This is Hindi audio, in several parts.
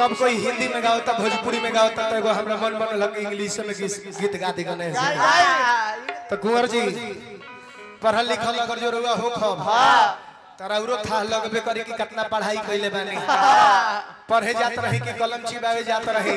सब कोई हिंदी में गावता भोजपुरी में गावता तो एगो हमरा मन मन लगे इंग्लिश में गीत गीत गा दे जी। तो कुंवर जी पढ़ल लिखल अगर जो रुआ हो खब। तारा उरो था लगबे करी कि कितना पढ़ाई कइले बानी। पढ़े जात रही कि कलम चिबावे जात रही।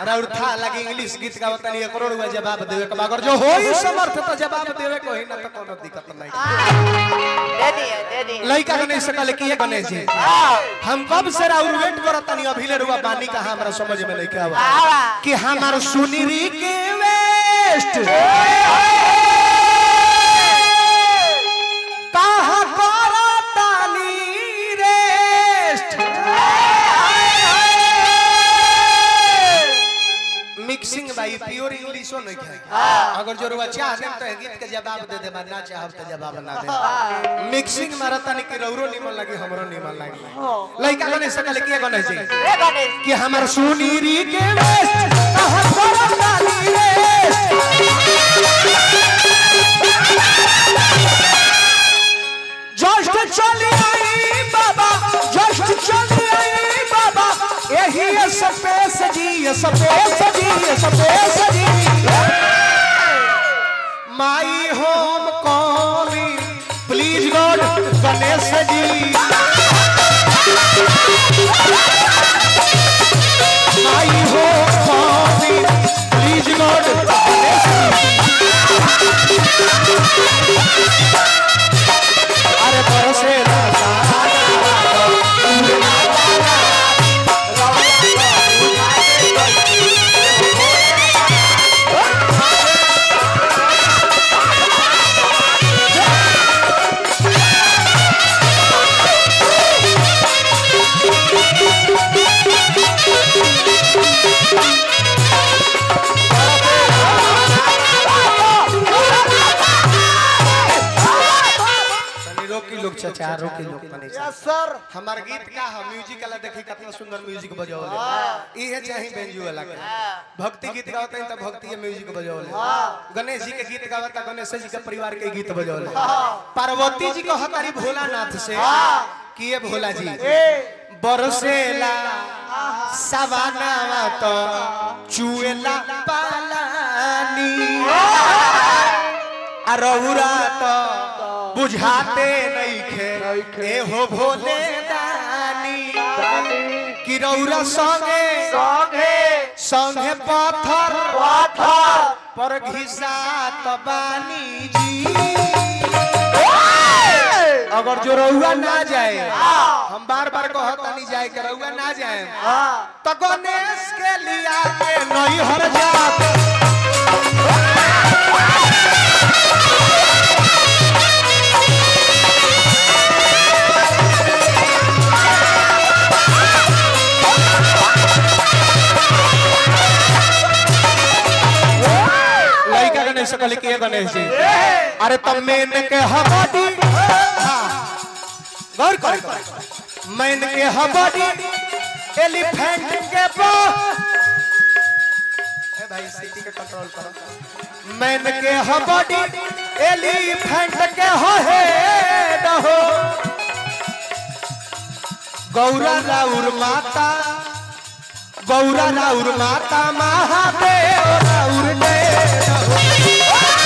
और था लगी इंग्लिश गीत गावत नहीं एकरो रुआ जवाब देवे के अगर जो होई समर्थ तो जवाब देवे कोई ना तो कोनो दिक्कत नहीं। दे दिए दे दिए। लइका कि ये गणेश जी। हम कब से राउर वेट अभी ले रुआ बानी कहा हमरा समझ में नहीं के आवा। आवा। कि हमार सुनीरी के वेस्ट भाई प्योर इंग्लिशो नहीं है अगर जो रुआ चाह दे तो गीत के जवाब दे दे ना चाहब तो जवाब ना दे। मिक्सिंग मारतानी कि रौरो निमन लगी हमरो निमन लगी। लइका गणेश से कहले कि गणेश जी। ए गणेश। कि हमर सुनीरी के वेस्ट कहाँ करतानी रेस्ट जस्ट चली आई बाबा जस्ट चली आई बाबा यही है स्पेस जी space. Ji my home calling please god Ganesh ji. My home calling please god चाचा रोकी लोग तनी सर। हमार गीत का है म्यूज़िक वाला देखी कितना सुंदर म्यूज़िक बजावले इहे चाही बेंजू वाला के। भक्ति गीत गावत है त भक्ति के म्यूज़िक बजावले गणेश जी के गीत गावत है गणेश जी के परिवार के गीत बजावले पार्वती जी को हतारी भोलानाथ से कि ये भोला जी बरसेला सवानावा तो चुएला पालानी। अरौरा तो बुझाते नहीं खे ए हो। भोले दानी कि रौरा संगे संगे। संगे पत्थर पाथर पर घिसा बानी जी। अगर जो रउआ ना जाए हम बार बार कहत नहीं जाए के रउआ ना जाए। तो गणेश के लिया के नहीं हर जात। कहले कि गणेश जी? अरे तब मैन के हबडी। हाँ गौर कर। मैन के हबडी। एलिफेंट के बो भाई सिटी के कंट्रोल करो। मैन के हबडी। एलिफेंट के हो हेड हो। गौरा राउर माता। गौरा राउर माता महादेव राउर जय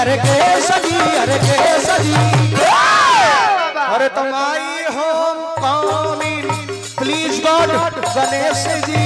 अरे के सजी अरे के सजी अरे हो calling please god Ganesh ji.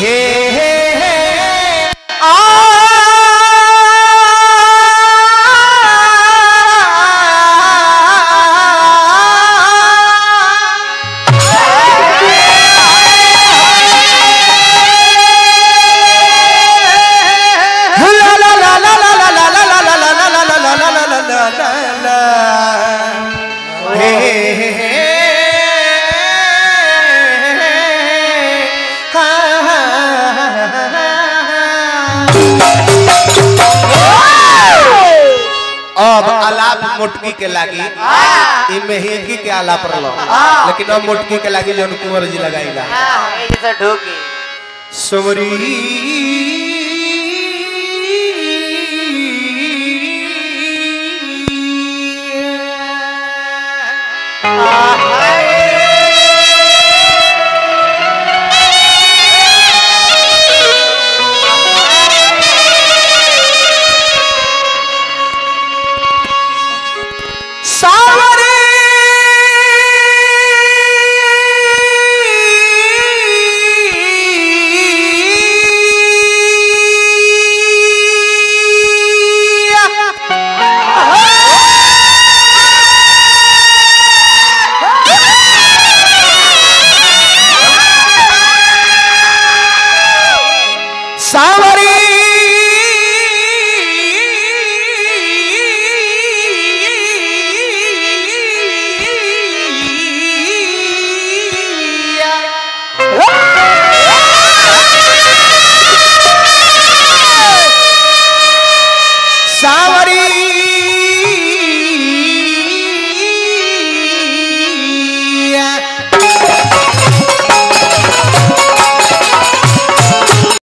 Hey अब आलाप मोटकी के लागी। ई मेहकी के आलाप रलो लेकिन अब मोटकी के लागी जौन कुंवर जी हाँ, ढूकी। सुमरी। Sala!